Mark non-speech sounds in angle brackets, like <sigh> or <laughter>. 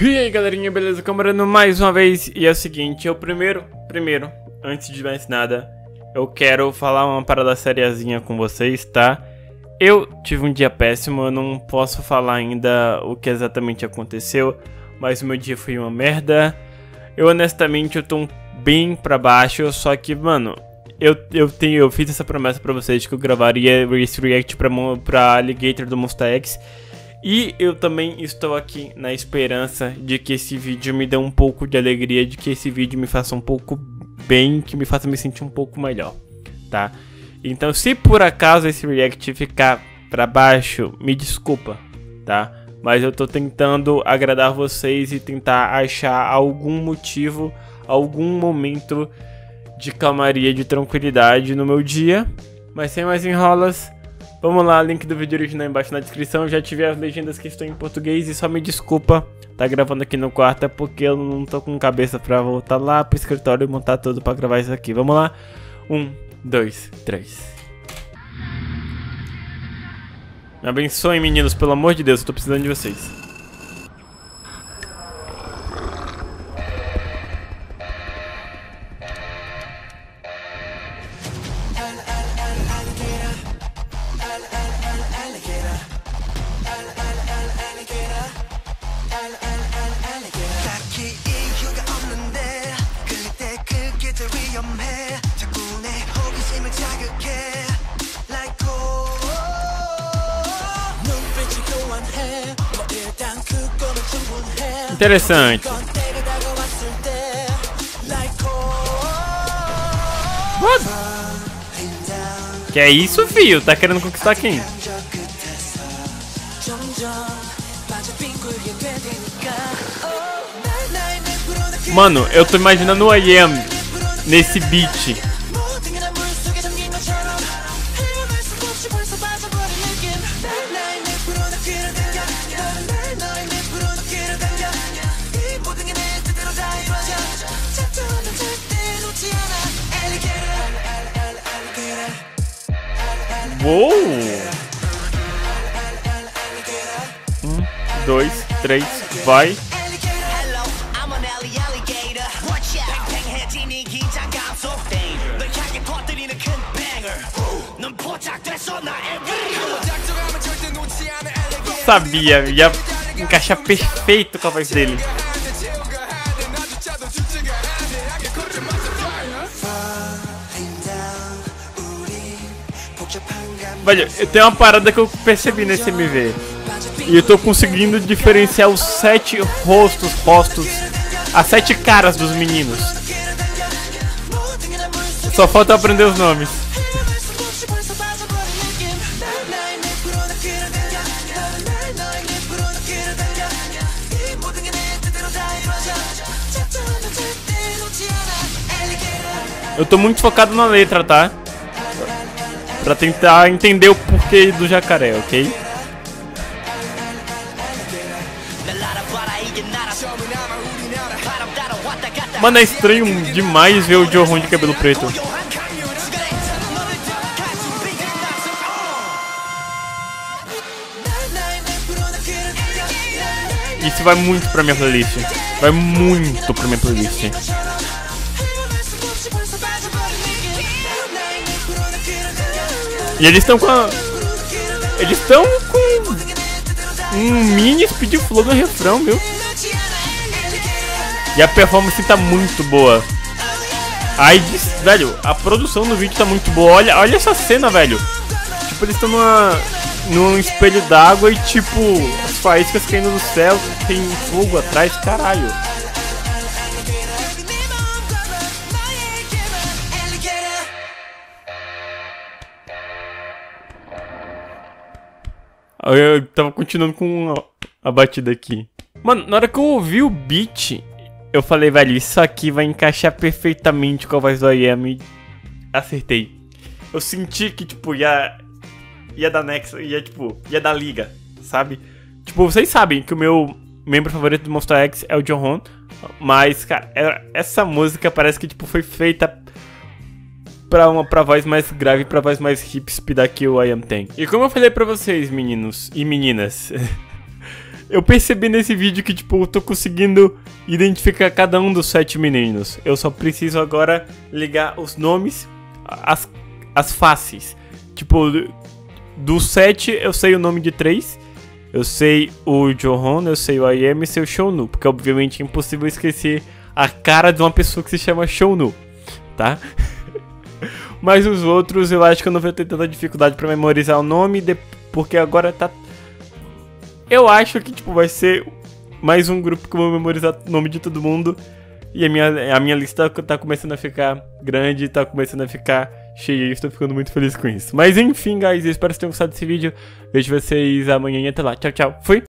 E aí galerinha, beleza? Camarano mais uma vez E é o seguinte, eu primeiro, primeiro, antes de mais nada Eu quero falar uma parada seriazinha com vocês, tá? Eu tive um dia péssimo, eu não posso falar ainda o que exatamente aconteceu Mas o meu dia foi uma merda Eu honestamente, eu tô bem pra baixo Só que, mano, eu, eu, tenho, eu fiz essa promessa pra vocês que eu gravaria esse react pra, pra Alligator do Monster X e eu também estou aqui na esperança de que esse vídeo me dê um pouco de alegria, de que esse vídeo me faça um pouco bem, que me faça me sentir um pouco melhor, tá? Então, se por acaso esse react ficar para baixo, me desculpa, tá? Mas eu tô tentando agradar vocês e tentar achar algum motivo, algum momento de calmaria, de tranquilidade no meu dia. Mas sem mais enrolas, Vamos lá, link do vídeo original embaixo na descrição. Já tive as legendas que estão em português e só me desculpa tá gravando aqui no quarto é porque eu não tô com cabeça pra voltar lá pro escritório e montar tudo pra gravar isso aqui. Vamos lá? Um, dois, três. Me abençoem, meninos, pelo amor de Deus, eu tô precisando de vocês. Interessante. What? Que é isso, fio? Tá querendo conquistar quem? Mano, eu tô imaginando o IAM nesse beat. Uou! Um, dois, três, vai. Sabia, ia encaixar perfeito com a voz dele. Velho, tem uma parada que eu percebi nesse MV. E eu tô conseguindo diferenciar os sete rostos, rostos, as sete caras dos meninos. Só falta aprender os nomes. Eu tô muito focado na letra, tá? Pra tentar entender o porquê do jacaré, ok? Mano, é estranho demais ver o Johon de cabelo preto. Isso vai muito pra minha playlist. Vai muito pra minha playlist. E eles estão com a... Eles estão com um mini speed flow no refrão, viu? E a performance tá muito boa. Aí, velho, a produção do vídeo tá muito boa. Olha, olha essa cena, velho. Tipo, eles estão numa num espelho d'água e tipo, as faíscas caindo do céu, tem fogo atrás, caralho. Eu tava continuando com a, batida aqui. Mano, na hora que eu ouvi o beat, eu falei, velho, isso aqui vai encaixar perfeitamente com a voz do IAM e acertei. Eu senti que, tipo, ia, ia dar Nexus, ia, tipo, ia dar liga, sabe? Tipo, vocês sabem que o meu membro favorito do Monster X é o John Hon, mas, cara, é, essa música parece que, tipo, foi feita pra uma pra voz mais grave, pra voz mais hipster que o I Am. E como eu falei pra vocês, meninos e meninas, <laughs> Eu percebi nesse vídeo que, tipo, eu tô conseguindo identificar cada um dos sete meninos. Eu só preciso agora ligar os nomes, as, as faces. Tipo, do sete eu sei o nome de três. Eu sei o Johan, eu sei o IM e sei o Shownu. Porque, obviamente, é impossível esquecer a cara de uma pessoa que se chama Shownu, tá? <laughs> Mas os outros eu acho que eu não vou ter tanta dificuldade para memorizar o nome, porque agora tá. Eu acho que tipo vai ser mais um grupo que eu vou memorizar o nome de todo mundo. E a minha, a minha lista tá começando a ficar grande, tá começando a ficar cheia e estou ficando muito feliz com isso. Mas enfim, guys, eu espero que vocês tenham gostado desse vídeo. Vejo vocês amanhã e até lá. Tchau, tchau. Fui!